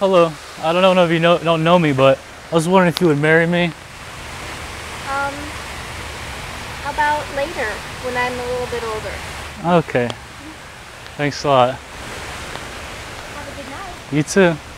Hello. I don't know if you know, don't know me, but I was wondering if you would marry me. Um, how about later when I'm a little bit older? Okay. Thanks a lot. Have a good night. You too.